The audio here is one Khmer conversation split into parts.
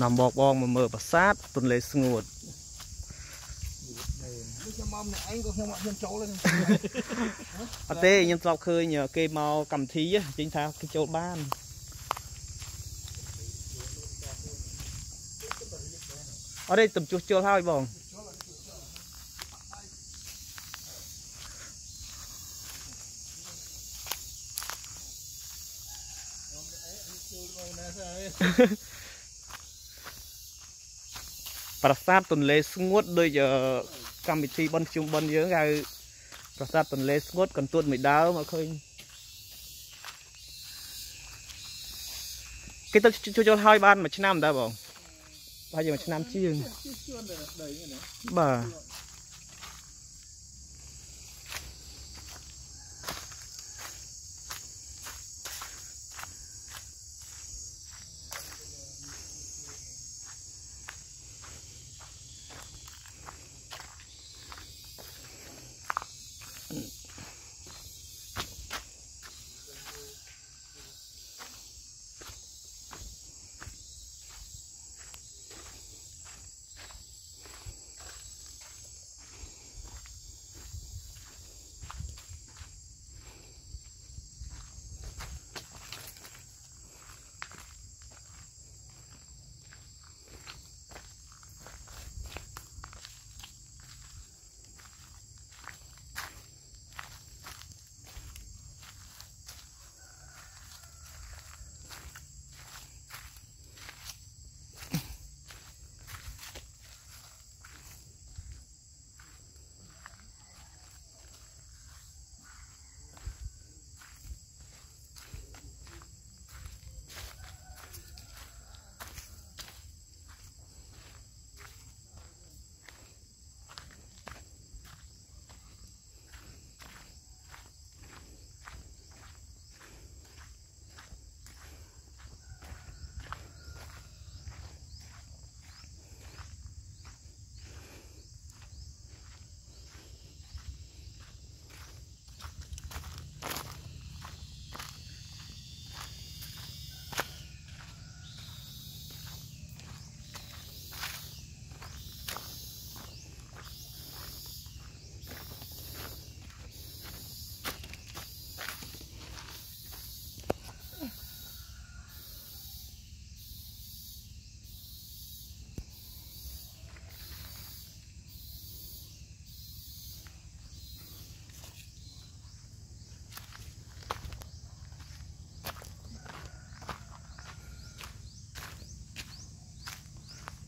នាំបកបងមកមើលប្រាសាទទន្លេស្ងួតខ្ញុំមកម្នាក់ឯងក៏ខ្ញុំអត់ហ៊ានចូលទេអត់ទេខ្ញុំធ្លាប់ឃើញគេមកកម្មវិធីចេញថាគេចូលបានអត់ទេទំជួសជុលហើយបង ប្រាសាទទន្លេស្ងួតដូចកម្មវិធីបន់ជុំបន់យើងហៅប្រាសាទទន្លេស្ងួតកន្ទួតមួយដើមមកឃើញគេទៅជួយចូលហើយបានមួយឆ្នាំដែរបងប្រហែលជាមួយឆ្នាំជាងបាទ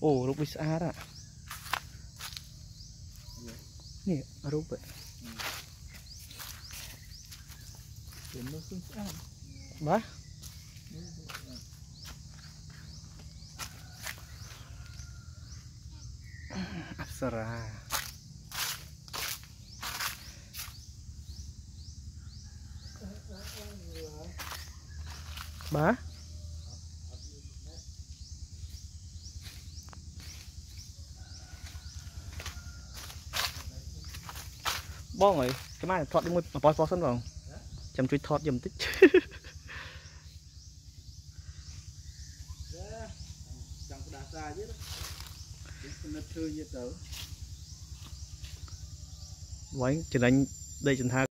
អូរូបវាស្អាតអា បខ្ញុំមើលឃើញស្អាតបាទអប្សរាបាទបងអើយចាំមកថតមួយបបបសិនបងចាំជួយថតយំតិចចង់ផ្ដាសាទៀតខ្ញុំនិតឃើញទៀតទៅវិញចំណេញដេកចន្ទា